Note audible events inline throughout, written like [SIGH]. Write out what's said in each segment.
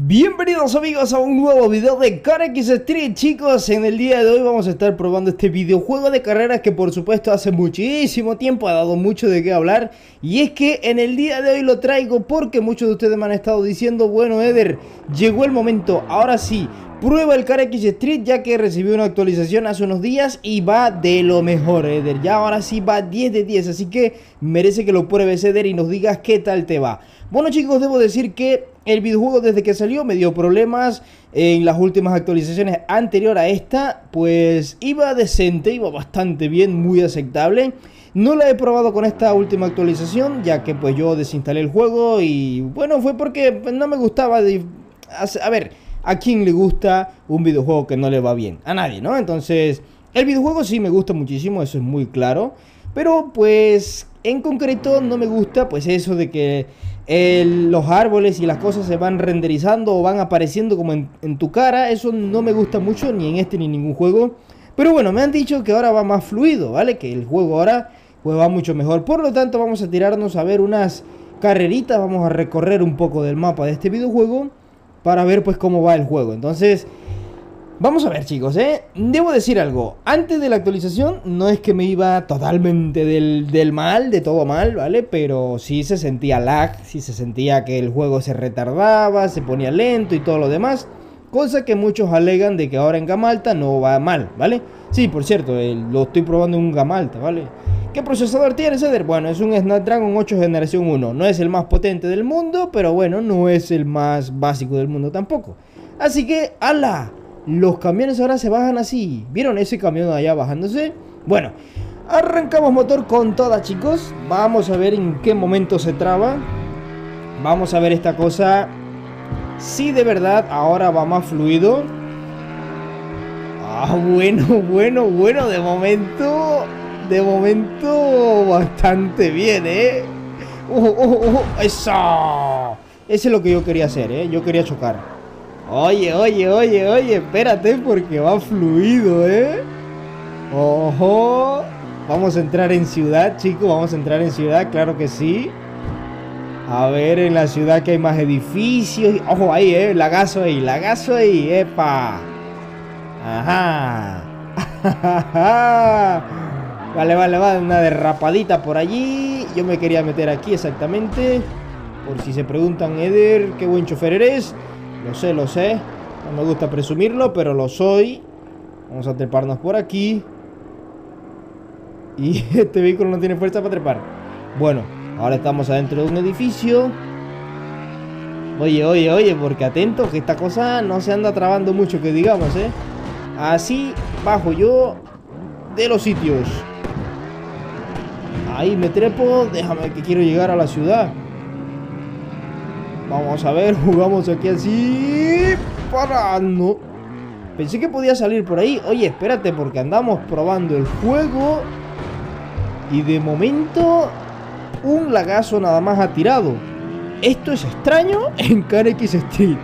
Bienvenidos amigos a un nuevo video de CarX Street chicos. En el día de hoy vamos a estar probando este videojuego de carreras que por supuesto hace muchísimo tiempo ha dado mucho de qué hablar. Y es que en el día de hoy lo traigo porque muchos de ustedes me han estado diciendo Bueno Eder, llegó el momento, ahora sí Prueba el CarX Street ya que recibió una actualización hace unos días y va de lo mejor, Eder. Ya ahora sí va 10 de 10, así que merece que lo pruebes, Eder, y nos digas qué tal te va. Bueno chicos, debo decir que el videojuego desde que salió me dio problemas en las últimas actualizaciones anterior a esta, pues iba decente, iba bastante bien, muy aceptable. No la he probado con esta última actualización, ya que pues yo desinstalé el juego y bueno, fue porque no me gustaba... De... A ver, ¿a quién le gusta un videojuego que no le va bien? A nadie, ¿no? Entonces, el videojuego sí me gusta muchísimo, eso es muy claro. Pero pues en concreto no me gusta pues eso de que los árboles y las cosas se van renderizando o van apareciendo como en, tu cara. Eso no me gusta mucho ni en este ni en ningún juego. Pero bueno, me han dicho que ahora va más fluido, ¿vale? Que el juego ahora pues, va mucho mejor. Por lo tanto vamos a tirarnos a ver unas carreritas. Vamos a recorrer un poco del mapa de este videojuego para ver pues cómo va el juego. Entonces... Vamos a ver chicos, ¿eh? Debo decir algo, antes de la actualización no es que me iba totalmente del, mal, de todo mal, ¿vale? Pero sí se sentía lag, sí se sentía que el juego se retardaba, se ponía lento y todo lo demás. Cosa que muchos alegan de que ahora en Gamalta no va mal, ¿vale? Sí, por cierto, lo estoy probando en un Gamalta, ¿vale? ¿Qué procesador tiene, Ceder? Bueno, es un Snapdragon 8 generación 1. No es el más potente del mundo, pero bueno, no es el más básico del mundo tampoco. Así que, ¡ala! Los camiones ahora se bajan así. ¿Vieron ese camión allá bajándose? Bueno, arrancamos motor con toda, chicos. Vamos a ver en qué momento se traba. Vamos a ver esta cosa. Si de verdad ahora va más fluido. Ah, bueno, [LAUGHS] bueno, bueno. De momento, de momento, bastante bien, ¿eh? ¡Oh, oh, oh! ¡Eso! Ese es lo que yo quería hacer, ¿eh? Yo quería chocar. Oye, oye, oye, oye, espérate porque va fluido, ¿eh? Ojo. Vamos a entrar en ciudad, chicos. Vamos a entrar en ciudad, claro que sí. A ver, en la ciudad que hay más edificios. Ojo ahí, eh. Lagazo ahí, lagazo ahí, epa. Ajá. [LAUGHS] vale, vale, vale. Una derrapadita por allí. Yo me quería meter aquí exactamente. Por si se preguntan, Eder, qué buen chofer eres. Lo sé, lo sé. No me gusta presumirlo, pero lo soy. Vamos a treparnos por aquí. Y [LAUGHS] este vehículo no tiene fuerza para trepar. Bueno, ahora estamos adentro de un edificio. Oye, oye, oye, porque atento que esta cosa no se anda trabando mucho, que digamos, ¿eh? Así bajo yo de los sitios. Ahí me trepo, déjame que quiero llegar a la ciudad. Vamos a ver, [LAUGHS] jugamos aquí así. Para, no. Pensé que podía salir por ahí. Oye, espérate, porque andamos probando el juego. Y de momento, un lagazo nada más ha tirado. Esto es extraño en CarX Street.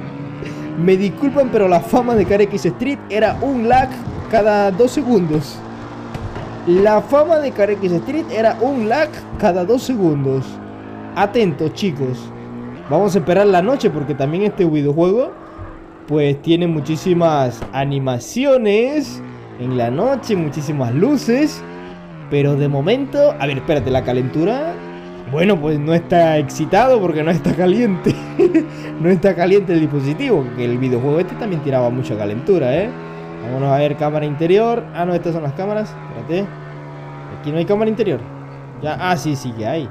Me disculpan, pero la fama de CarX Street era un lag cada dos segundos. La fama de CarX Street era un lag cada dos segundos. Atentos, chicos. Vamos a esperar la noche porque también este videojuego pues tiene muchísimas animaciones en la noche, muchísimas luces. Pero de momento, a ver, espérate, la calentura. Bueno, pues no está excitado porque no está caliente. [LAUGHS] no está caliente el dispositivo, que el videojuego este también tiraba mucha calentura, ¿eh? Vámonos a ver cámara interior. Ah, no, estas son las cámaras. Espérate. Aquí no hay cámara interior. Ya, ah, sí, sí que hay.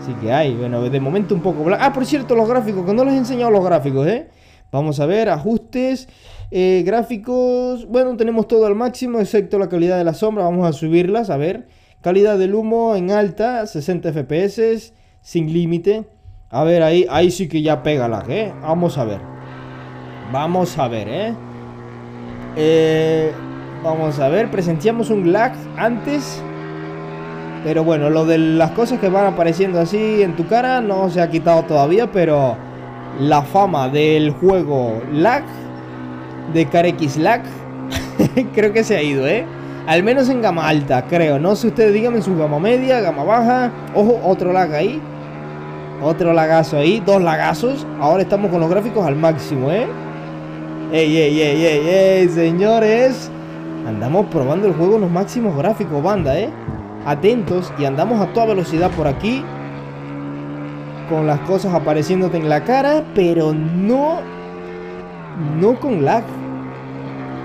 Así que hay, bueno, de momento un poco Ah, por cierto, los gráficos, que no les he enseñado los gráficos, ¿eh? Vamos a ver, ajustes, eh, gráficos. Bueno, tenemos todo al máximo, excepto la calidad de la sombra. Vamos a subirlas, a ver. Calidad del humo en alta, 60 FPS, sin límite. A ver, ahí, ahí sí que ya pega la, ¿eh? Vamos a ver. Vamos a ver, ¿eh? eh vamos a ver, presenciamos un lag antes pero bueno, lo de las cosas que van apareciendo así en tu cara no se ha quitado todavía, pero la fama del juego lag, de CarX lag, [LAUGHS] creo que se ha ido, ¿eh? Al menos en gama alta, creo. No sé ustedes díganme en su gama media, gama baja. Ojo, otro lag ahí. Otro lagazo ahí, dos lagazos. Ahora estamos con los gráficos al máximo, ¿eh? ¡Ey, ey, ey, ey, ey, señores! Andamos probando el juego en los máximos gráficos, banda, ¿eh? Atentos y andamos a toda velocidad por aquí. Con las cosas apareciéndote en la cara, pero no... No con lag.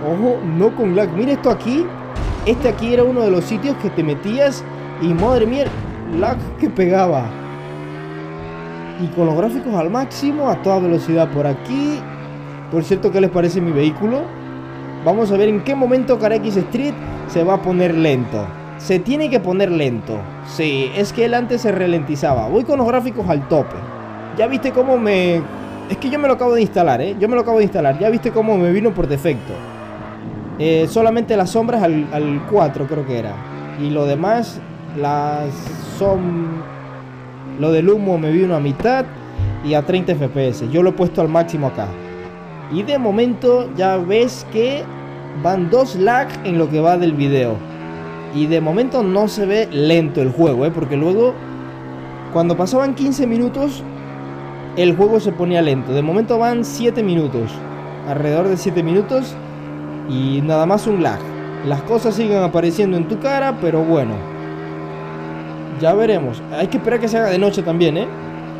Ojo, no con lag. Mira esto aquí. Este aquí era uno de los sitios que te metías y madre mía, que pegaba. Y con los gráficos al máximo, a toda velocidad por aquí. Por cierto, ¿qué les parece mi vehículo? Vamos a ver en qué momento Carex Street se va a poner lento. Se tiene que poner lento. Sí, es que él antes se ralentizaba. Voy con los gráficos al tope. Ya viste cómo me... Es que yo me lo acabo de instalar, ¿eh? Yo me lo acabo de instalar. Ya viste cómo me vino por defecto. Eh, solamente las sombras al, al 4 creo que era. Y lo demás, las son... Lo del humo me vino a mitad y a 30 FPS. Yo lo he puesto al máximo acá. Y de momento ya ves que van dos lag en lo que va del video. Y de momento no se ve lento el juego, ¿eh? porque luego cuando pasaban 15 minutos el juego se ponía lento. De momento van 7 minutos, alrededor de 7 minutos y nada más un lag. Las cosas siguen apareciendo en tu cara, pero bueno. Ya veremos. Hay que esperar que se haga de noche también, ¿eh?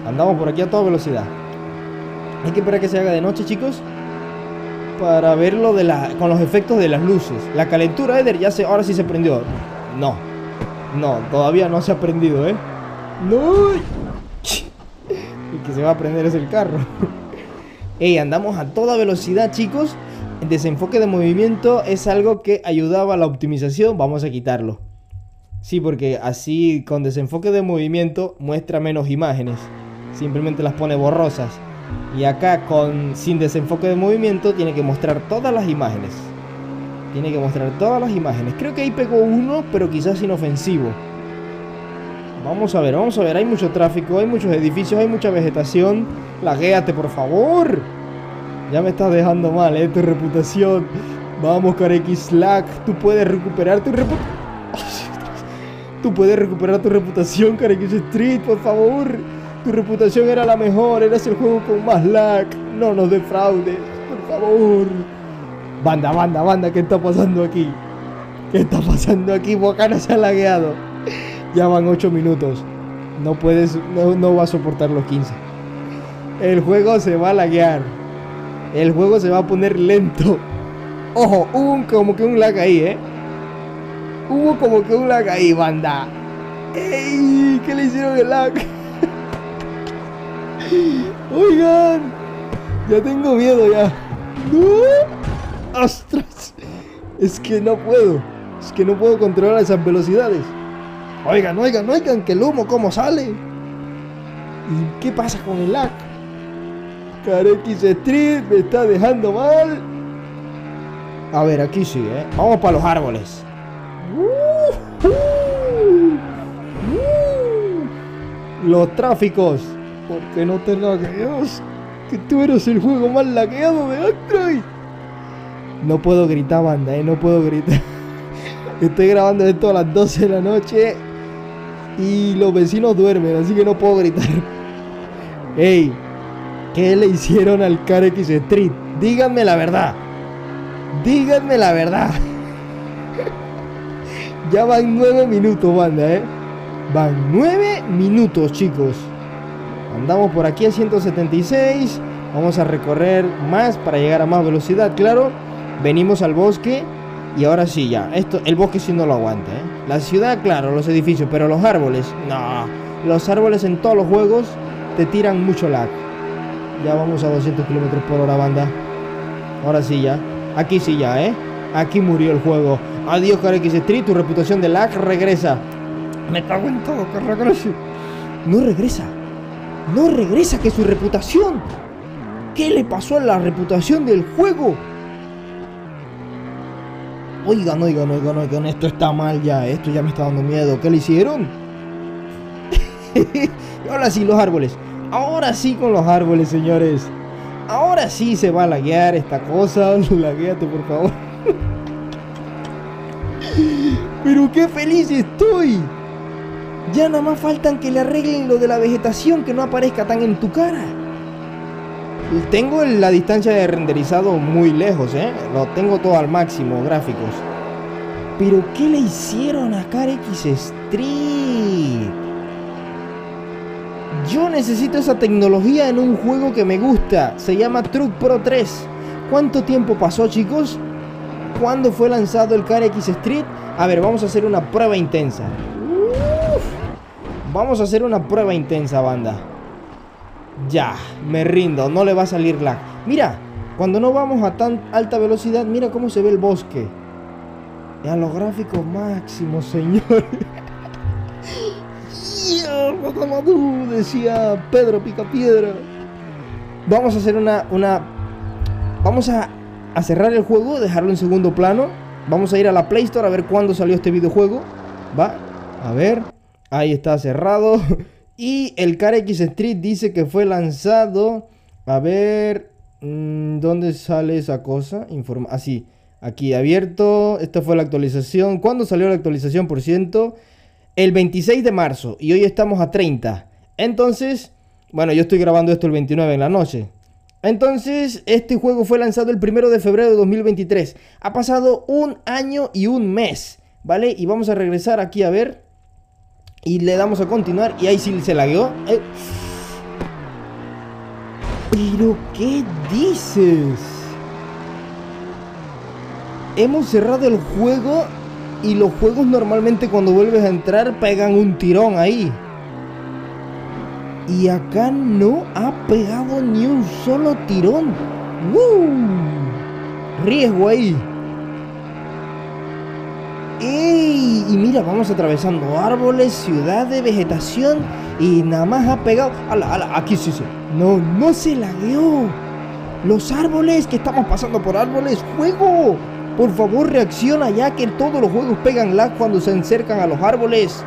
Andamos por aquí a toda velocidad. Hay que esperar que se haga de noche, chicos para verlo de la, con los efectos de las luces. La calentura, Eder, ya se, ahora sí se prendió. No, no, todavía no se ha prendido, ¿eh? No. [LAUGHS] El que se va a prender es el carro. [LAUGHS] Ey, andamos a toda velocidad, chicos. El desenfoque de movimiento es algo que ayudaba a la optimización. Vamos a quitarlo. Sí, porque así con desenfoque de movimiento muestra menos imágenes. Simplemente las pone borrosas. Y acá con sin desenfoque de movimiento tiene que mostrar todas las imágenes. Tiene que mostrar todas las imágenes. Creo que ahí pegó uno, pero quizás inofensivo. Vamos a ver, vamos a ver. Hay mucho tráfico, hay muchos edificios, hay mucha vegetación. Laguéate, por favor. Ya me estás dejando mal, eh, tu reputación. Vamos, Carex Slack. Tú puedes recuperar tu reputación. Tú puedes recuperar tu reputación, Carex Street, por favor. Tu reputación era la mejor, eras el juego con más lag. No nos defraudes, por favor. Banda, banda, banda, ¿qué está pasando aquí? ¿Qué está pasando aquí? Bocana se ha lagueado. Ya van 8 minutos. No puedes, no, no va a soportar los 15. El juego se va a laguear. El juego se va a poner lento. Ojo, hubo como que un lag ahí, ¿eh? Hubo como que un lag ahí, banda. ¡Ey! ¿Qué le hicieron el lag? [LAUGHS] Oigan, ya tengo miedo ya. ¡No! ¡Ostras! Es que no puedo. Es que no puedo controlar esas velocidades. Oigan, oigan, oigan, que el humo cómo sale. ¿Y qué pasa con el lag? Carex Street me está dejando mal. A ver, aquí sí, ¿eh? Vamos para los árboles. Uh, uh, uh. Los tráficos. Porque no te lagueas? Que tú eres el juego más lagueado de Android. No puedo gritar, banda, ¿eh? No puedo gritar. [LAUGHS] Estoy grabando esto a las 12 de la noche y los vecinos duermen, así que no puedo gritar. [LAUGHS] Ey, ¿qué le hicieron al Carex Street? Díganme la verdad. Díganme la verdad. [LAUGHS] ya van 9 minutos, banda, ¿eh? Van 9 minutos, chicos. Andamos por aquí a 176. Vamos a recorrer más para llegar a más velocidad, claro. Venimos al bosque y ahora sí ya. Esto, el bosque sí no lo aguanta, ¿eh? La ciudad, claro, los edificios, pero los árboles, no. Los árboles en todos los juegos te tiran mucho lag. Ya vamos a 200 kilómetros por hora, banda. Ahora sí ya. Aquí sí ya, ¿eh? Aquí murió el juego. Adiós, Carex Street. Tu reputación de lag regresa. Me cago en todo, que regrese. No regresa. No regresa que su reputación. ¿Qué le pasó a la reputación del juego? Oigan, oigan, oigan, oigan, esto está mal ya, esto ya me está dando miedo. ¿Qué le hicieron? [LAUGHS] y ahora sí, los árboles. Ahora sí con los árboles, señores. Ahora sí se va a laguear esta cosa. [LAUGHS] Lagueate, por favor. [LAUGHS] Pero qué feliz estoy. Ya nada más faltan que le arreglen lo de la vegetación que no aparezca tan en tu cara. Tengo la distancia de renderizado muy lejos, ¿eh? Lo tengo todo al máximo, gráficos. Pero ¿qué le hicieron a CarX Street? Yo necesito esa tecnología en un juego que me gusta. Se llama Truck Pro 3. ¿Cuánto tiempo pasó, chicos? ¿Cuándo fue lanzado el CarX Street? A ver, vamos a hacer una prueba intensa. Vamos a hacer una prueba intensa, banda. Ya, me rindo, no le va a salir lag. Mira, cuando no vamos a tan alta velocidad, mira cómo se ve el bosque. A los gráficos máximos, [LAUGHS] señor. Decía Pedro Picapiedra. Vamos a hacer una, una... Vamos a, a cerrar el juego, dejarlo en segundo plano. Vamos a ir a la Play Store a ver cuándo salió este videojuego. Va, a ver. Ahí está cerrado. [LAUGHS] Y el CarX Street dice que fue lanzado. A ver. Mm, ¿Dónde sale esa cosa? Informa así. Ah, aquí abierto. Esta fue la actualización. ¿Cuándo salió la actualización, por ciento? El 26 de marzo. Y hoy estamos a 30. Entonces. Bueno, yo estoy grabando esto el 29 en la noche. Entonces, este juego fue lanzado el 1 de febrero de 2023. Ha pasado un año y un mes. ¿Vale? Y vamos a regresar aquí a ver. Y le damos a continuar y ahí sí se lagueó. Eh. ¿Pero qué dices? Hemos cerrado el juego y los juegos normalmente cuando vuelves a entrar pegan un tirón ahí. Y acá no ha pegado ni un solo tirón. Riesgo ahí. ¡Ey! Y mira, vamos atravesando árboles, ciudades, vegetación y nada más ha pegado. ¡Ala, ala! Aquí sí, sí. No, no se lagueó. Los árboles, que estamos pasando por árboles. ¡Juego! Por favor, reacciona ya que todos los juegos pegan lag cuando se acercan a los árboles.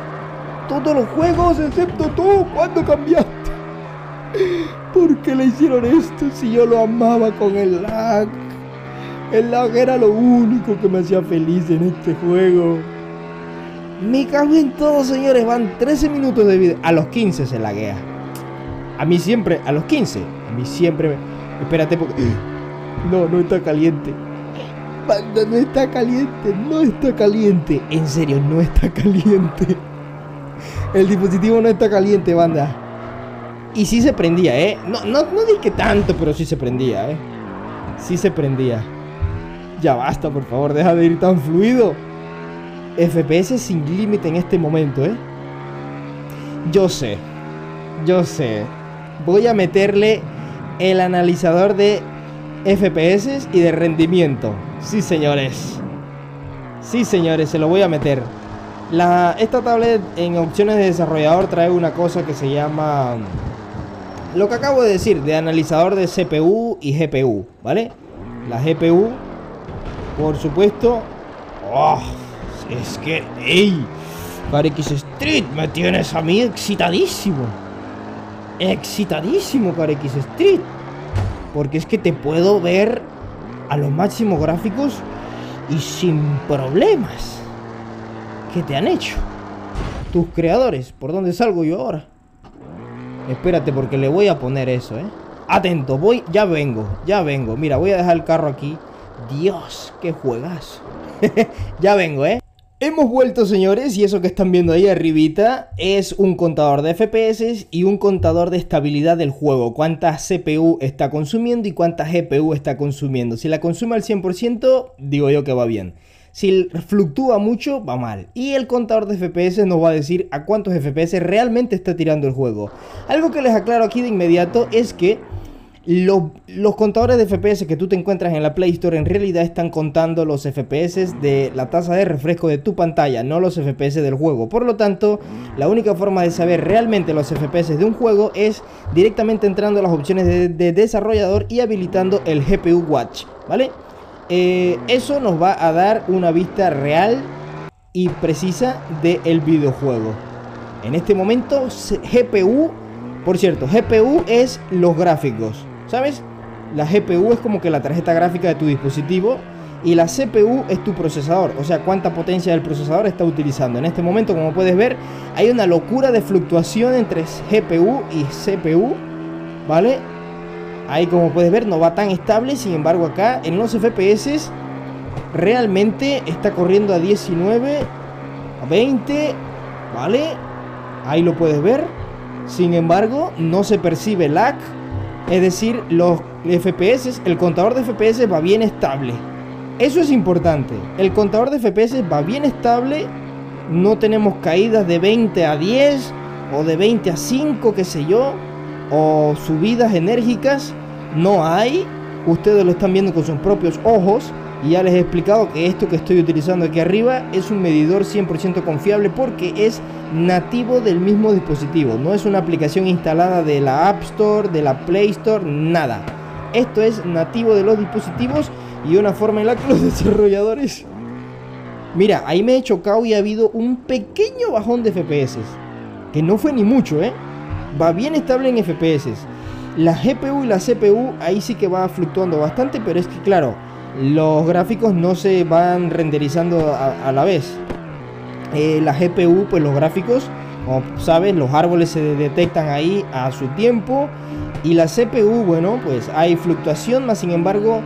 Todos los juegos, excepto tú, ¿cuándo cambiaste? ¿Por qué le hicieron esto si yo lo amaba con el lag? El lag era lo único que me hacía feliz en este juego. Me cago en todo, señores. Van 13 minutos de video. A los 15 se laguea. A mí siempre, a los 15. A mí siempre Espérate porque... No, no está caliente. Banda, no está caliente. No está caliente. En serio, no está caliente. El dispositivo no está caliente, banda. Y sí se prendía, ¿eh? No, no, no dije tanto, pero sí se prendía, ¿eh? Sí se prendía. Ya basta, por favor, deja de ir tan fluido. FPS sin límite en este momento, ¿eh? Yo sé, yo sé. Voy a meterle el analizador de FPS y de rendimiento. Sí, señores. Sí, señores, se lo voy a meter. La, esta tablet en opciones de desarrollador trae una cosa que se llama... Lo que acabo de decir, de analizador de CPU y GPU, ¿vale? La GPU por supuesto. Oh, es que, ¡ey! CarX Street, me tienes a mí excitadísimo. Excitadísimo, CarX Street. Porque es que te puedo ver a los máximos gráficos y sin problemas. ¿Qué te han hecho? Tus creadores, ¿por dónde salgo yo ahora? Espérate porque le voy a poner eso, ¿eh? Atento, voy, ya vengo, ya vengo. Mira, voy a dejar el carro aquí Dios, qué juegas. [LAUGHS] ya vengo, ¿eh? Hemos vuelto, señores, y eso que están viendo ahí arribita es un contador de FPS y un contador de estabilidad del juego. Cuánta CPU está consumiendo y cuánta GPU está consumiendo. Si la consume al 100%, digo yo que va bien. Si fluctúa mucho, va mal. Y el contador de FPS nos va a decir a cuántos FPS realmente está tirando el juego. Algo que les aclaro aquí de inmediato es que los, contadores de FPS que tú te encuentras en la Play Store en realidad están contando los FPS de la tasa de refresco de tu pantalla, no los FPS del juego. Por lo tanto, la única forma de saber realmente los FPS de un juego es directamente entrando a las opciones de, desarrollador y habilitando el GPU Watch, ¿vale? Eh, eso nos va a dar una vista real y precisa del videojuego. En este momento, GPU, por cierto, GPU es los gráficos. ¿Sabes? La GPU es como que la tarjeta gráfica de tu dispositivo y la CPU es tu procesador, o sea, cuánta potencia del procesador está utilizando. En este momento, como puedes ver, hay una locura de fluctuación entre GPU y CPU, ¿vale? Ahí como puedes ver no va tan estable, sin embargo acá en los FPS realmente está corriendo a 19, a 20, ¿vale? Ahí lo puedes ver. Sin embargo, no se percibe lag, es decir, los FPS, el contador de FPS va bien estable. Eso es importante. El contador de FPS va bien estable. No tenemos caídas de 20 a 10 o de 20 a 5, qué sé yo. O subidas enérgicas. No hay. Ustedes lo están viendo con sus propios ojos. Y ya les he explicado que esto que estoy utilizando aquí arriba es un medidor 100% confiable porque es nativo del mismo dispositivo. No es una aplicación instalada de la App Store, de la Play Store, nada. Esto es nativo de los dispositivos y una forma en la que los [LAUGHS] desarrolladores... Mira, ahí me he chocado y ha habido un pequeño bajón de FPS. Que no fue ni mucho, ¿eh? Va bien estable en FPS. La GPU y la CPU ahí sí que va fluctuando bastante, pero es que claro, los gráficos no se van renderizando a, la vez. Eh, la GPU, pues los gráficos, como sabes, los árboles se detectan ahí a su tiempo. Y la CPU, bueno, pues hay fluctuación, más sin embargo,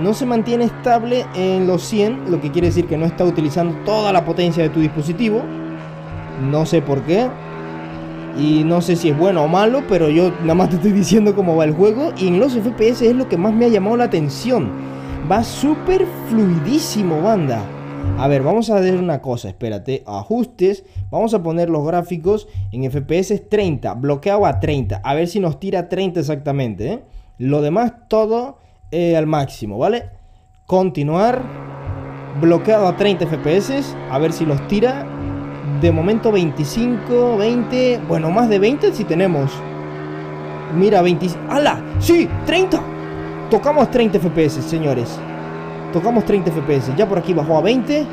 no se mantiene estable en los 100, lo que quiere decir que no está utilizando toda la potencia de tu dispositivo. No sé por qué. Y no sé si es bueno o malo, pero yo nada más te estoy diciendo cómo va el juego. Y en los FPS es lo que más me ha llamado la atención. Va súper fluidísimo, banda. A ver, vamos a ver una cosa, espérate, ajustes, vamos a poner los gráficos en FPS 30, bloqueado a 30, a ver si nos tira 30 exactamente, ¿eh? Lo demás todo eh, al máximo, ¿vale? Continuar. Bloqueado a 30 FPS. A ver si los tira. De momento 25, 20. Bueno, más de 20 si tenemos. Mira, 20. ¡Hala! ¡Sí! ¡30! Tocamos 30 FPS, señores. Tocamos 30 FPS. Ya por aquí bajó a 20.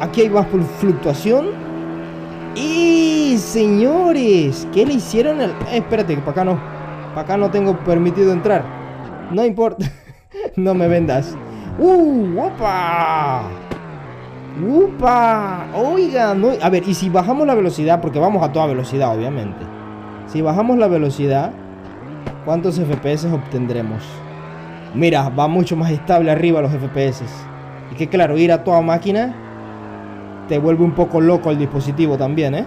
Aquí hay más fluctuación. Y señores, ¿qué le hicieron? Eh, espérate, que para acá no. Para acá no tengo permitido entrar. No importa. [LAUGHS] no me vendas. ¡Uh! ¡Opa! ¡Upa! Oiga, no. A ver, y si bajamos la velocidad, porque vamos a toda velocidad, obviamente. Si bajamos la velocidad, ¿cuántos FPS obtendremos? Mira, va mucho más estable arriba los FPS. Y que claro, ir a toda máquina te vuelve un poco loco el dispositivo también, ¿eh?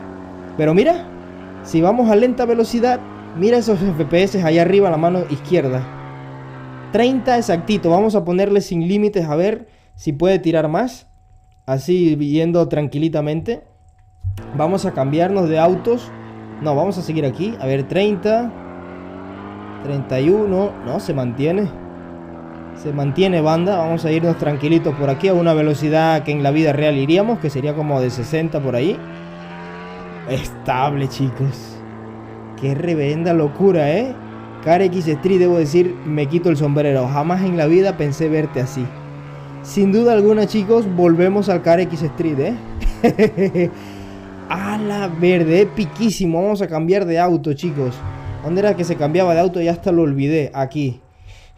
Pero mira, si vamos a lenta velocidad, mira esos FPS allá arriba a la mano izquierda. 30 exactito. Vamos a ponerle sin límites a ver si puede tirar más. Así yendo tranquilitamente. Vamos a cambiarnos de autos. No, vamos a seguir aquí. A ver, 30. 31. No, se mantiene. Se mantiene banda. Vamos a irnos tranquilitos por aquí a una velocidad que en la vida real iríamos. Que sería como de 60 por ahí. Estable, chicos. Qué reverenda locura, ¿eh? KRX Street, debo decir, me quito el sombrero. Jamás en la vida pensé verte así. Sin duda alguna, chicos, volvemos al KRX Street, ¿eh? [LAUGHS] a la verde, piquísimo. Vamos a cambiar de auto, chicos. ¿Dónde era que se cambiaba de auto? Ya hasta lo olvidé. Aquí.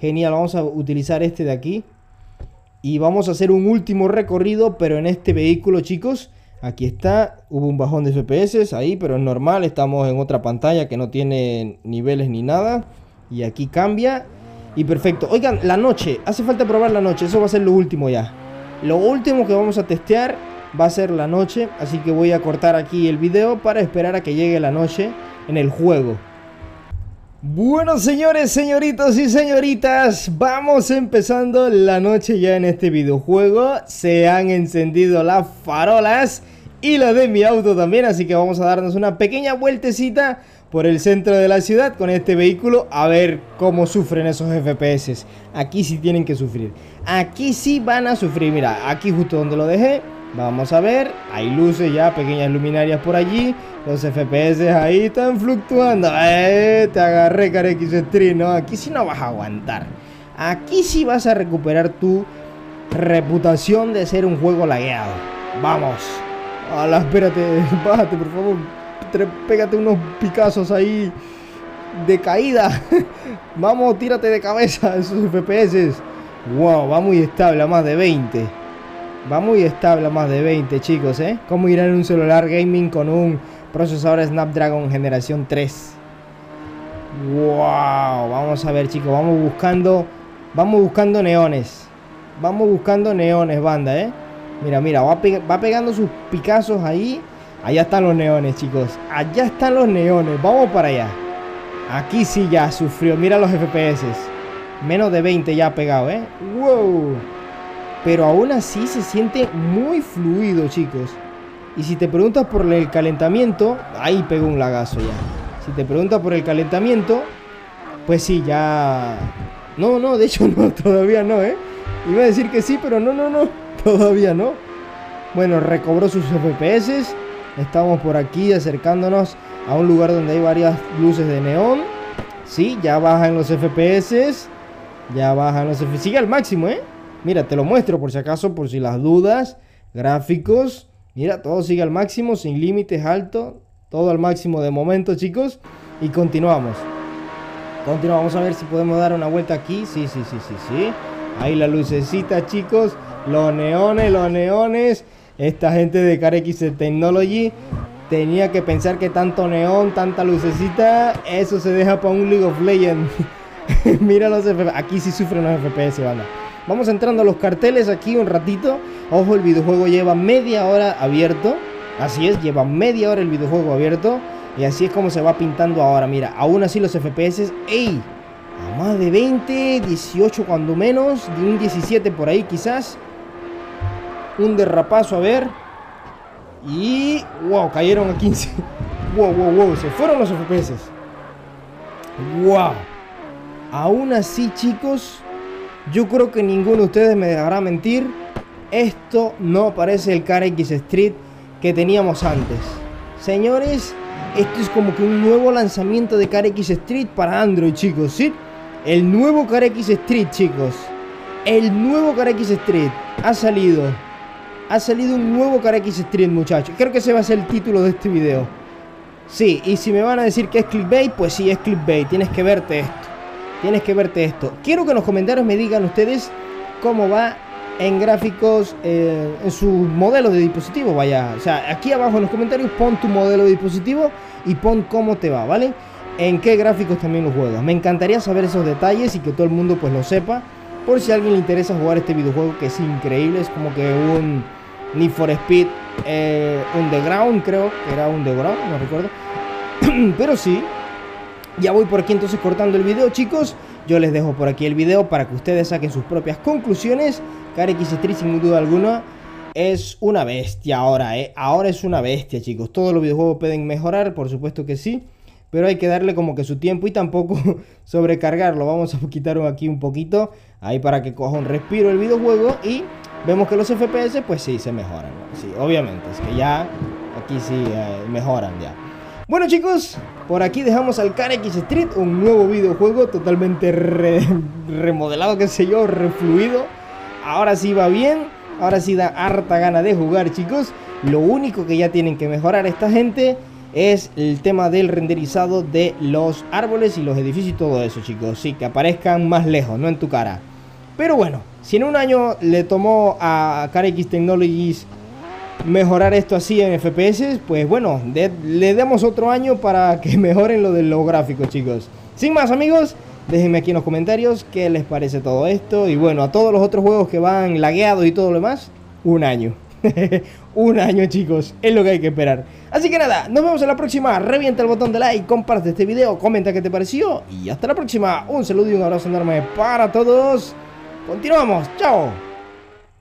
Genial, vamos a utilizar este de aquí. Y vamos a hacer un último recorrido, pero en este vehículo, chicos. Aquí está, hubo un bajón de FPS ahí, pero es normal, estamos en otra pantalla que no tiene niveles ni nada. Y aquí cambia. Y perfecto. Oigan, la noche, hace falta probar la noche, eso va a ser lo último ya. Lo último que vamos a testear va a ser la noche, así que voy a cortar aquí el video para esperar a que llegue la noche en el juego. Bueno, señores, señoritos y señoritas, vamos empezando la noche ya en este videojuego. Se han encendido las farolas y la de mi auto también, así que vamos a darnos una pequeña vueltecita por el centro de la ciudad con este vehículo a ver cómo sufren esos FPS. Aquí sí tienen que sufrir. Aquí sí van a sufrir. Mira, aquí justo donde lo dejé Vamos a ver, hay luces ya, pequeñas luminarias por allí. Los FPS ahí están fluctuando. Eh, te agarré, Street, ¿no? Aquí sí no vas a aguantar. Aquí sí vas a recuperar tu reputación de ser un juego lagueado. Vamos. Hola, espérate, [LAUGHS] bájate, por favor. Pégate unos picazos ahí de caída. [LAUGHS] Vamos, tírate de cabeza esos FPS. Wow, va muy estable a más de 20. Va muy estable más de 20, chicos, ¿eh? ¿Cómo irá en un celular gaming con un procesador Snapdragon generación 3? Wow, vamos a ver, chicos, vamos buscando vamos buscando neones. Vamos buscando neones, banda, ¿eh? Mira, mira, va, pegando sus picazos ahí. Allá están los neones, chicos. Allá están los neones. Vamos para allá. Aquí sí ya sufrió. Mira los FPS. Menos de 20 ya pegado, ¿eh? ¡Wow! Pero aún así se siente muy fluido, chicos. Y si te preguntas por el calentamiento, ahí pegó un lagazo ya. Si te preguntas por el calentamiento, pues sí, ya... No, no, de hecho [LAUGHS] no, todavía no, ¿eh? Iba a decir que sí, pero no, no, no, [LAUGHS] todavía no. Bueno, recobró sus FPS. Estamos por aquí acercándonos a un lugar donde hay varias luces de neón. Sí, ya bajan los FPS. Ya bajan los FPS. Sigue al máximo, ¿eh? Mira, te lo muestro por si acaso, por si las dudas. Gráficos. Mira, todo sigue al máximo, sin límites, alto. Todo al máximo de momento, chicos. Y continuamos. Continuamos a ver si podemos dar una vuelta aquí. Sí, sí, sí, sí, sí. Ahí la lucecita, chicos. Los neones, los neones. Esta gente de CarX Technology tenía que pensar que tanto neón, tanta lucecita, eso se deja para un League of Legends. [LAUGHS] Mira los FPS. Aquí sí sufren los FPS, banda. Vamos entrando a los carteles aquí un ratito. Ojo, el videojuego lleva media hora abierto. Así es, lleva media hora el videojuego abierto. Y así es como se va pintando ahora. Mira, aún así los FPS. ¡Ey! A más de 20, 18 cuando menos. De un 17 por ahí quizás. Un derrapazo, a ver. Y... ¡Wow! Cayeron a 15. [LAUGHS] ¡Wow, wow, wow! Se fueron los FPS. ¡Wow! Aún así, chicos, yo creo que ninguno de ustedes me dejará mentir. Esto no parece el CarX Street que teníamos antes. Señores, esto es como que un nuevo lanzamiento de CarX Street para Android, chicos, ¿sí? El nuevo CarX Street, chicos. El nuevo CarX Street ha salido. Ha salido un nuevo CarX Street, muchachos. Creo que ese va a ser el título de este video. Sí, y si me van a decir que es clickbait, pues sí, es clickbait. Tienes que verte esto. Tienes que verte esto. Quiero que en los comentarios me digan ustedes cómo va en gráficos, eh, en su modelo de dispositivo. Vaya, o sea, aquí abajo en los comentarios pon tu modelo de dispositivo y pon cómo te va, ¿vale? En qué gráficos también lo juegas. Me encantaría saber esos detalles y que todo el mundo pues lo sepa. Por si a alguien le interesa jugar este videojuego que es increíble. Es como que un Need for Speed eh, Underground, creo que era Underground, no recuerdo. [CLEARS THROAT] Pero sí, ya voy por aquí entonces cortando el video, chicos. Yo les dejo por aquí el video para que ustedes saquen sus propias conclusiones. KRX Street, sin duda alguna, es una bestia ahora, ¿eh? Ahora es una bestia, chicos. Todos los videojuegos pueden mejorar, por supuesto que sí. Pero hay que darle como que su tiempo y tampoco [LAUGHS] sobrecargarlo. Vamos a quitar aquí un poquito. Ahí para que coja un respiro el videojuego. Y vemos que los FPS, pues sí, se mejoran. Sí, obviamente. Es que ya aquí sí eh, mejoran ya. Bueno chicos, por aquí dejamos al CarX Street, un nuevo videojuego totalmente remodelado, qué sé yo, refluido. Ahora sí va bien, ahora sí da harta gana de jugar chicos. Lo único que ya tienen que mejorar esta gente es el tema del renderizado de los árboles y los edificios y todo eso chicos. Sí, que aparezcan más lejos, no en tu cara. Pero bueno, si en un año le tomó a CarX Technologies mejorar esto así en FPS, pues bueno, le demos otro año para [LAUGHS] que mejoren lo de los gráficos, chicos. Sin más, amigos, déjenme aquí en los comentarios qué les parece todo esto. Y bueno, a todos los otros juegos que van lagueados y todo lo demás, un año. [LAUGHS] un año, chicos, es lo que hay que esperar. Así que nada, nos vemos en la próxima. Revienta el botón de like, comparte este video, comenta qué te pareció. Y hasta la próxima. Un saludo y un abrazo enorme para todos. Continuamos. Chao.